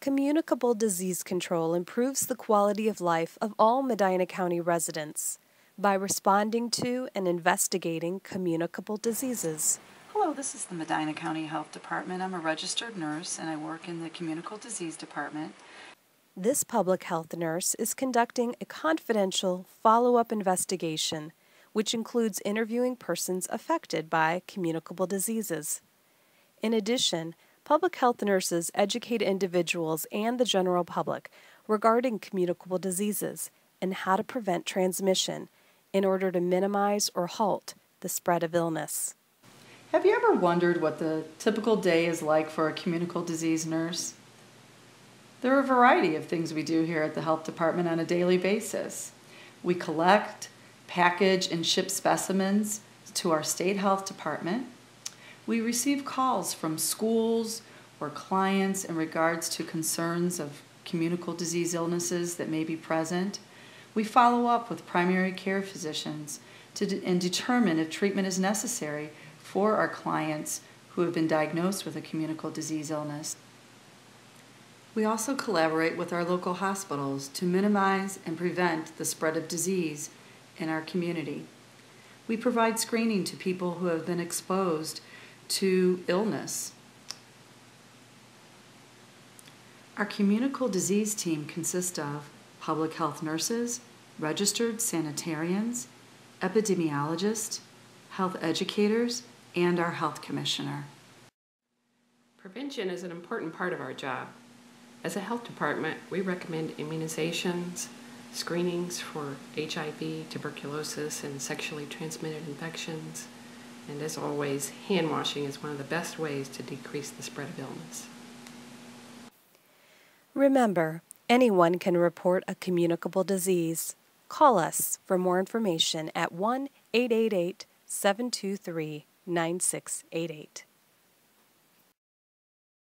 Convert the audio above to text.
Communicable disease control improves the quality of life of all Medina County residents by responding to and investigating communicable diseases. Hello, this is the Medina County Health Department. I'm a registered nurse and I work in the Communicable Disease Department. This public health nurse is conducting a confidential follow up investigation, which includes interviewing persons affected by communicable diseases. In addition, public health nurses educate individuals and the general public regarding communicable diseases and how to prevent transmission in order to minimize or halt the spread of illness. Have you ever wondered what the typical day is like for a communicable disease nurse? There are a variety of things we do here at the health department on a daily basis. We collect, package, and ship specimens to our state health department. We receive calls from schools or clients in regards to concerns of communicable disease illnesses that may be present. We follow up with primary care physicians to de and determine if treatment is necessary for our clients who have been diagnosed with a communicable disease illness. We also collaborate with our local hospitals to minimize and prevent the spread of disease in our community. We provide screening to people who have been exposed to illness. Our communicable disease team consists of public health nurses, registered sanitarians, epidemiologists, health educators, and our health commissioner. Prevention is an important part of our job. As a health department, we recommend immunizations, screenings for HIV, tuberculosis, and sexually transmitted infections, and as always, hand washing is one of the best ways to decrease the spread of illness. Remember, anyone can report a communicable disease. Call us for more information at 1 888 723 9688.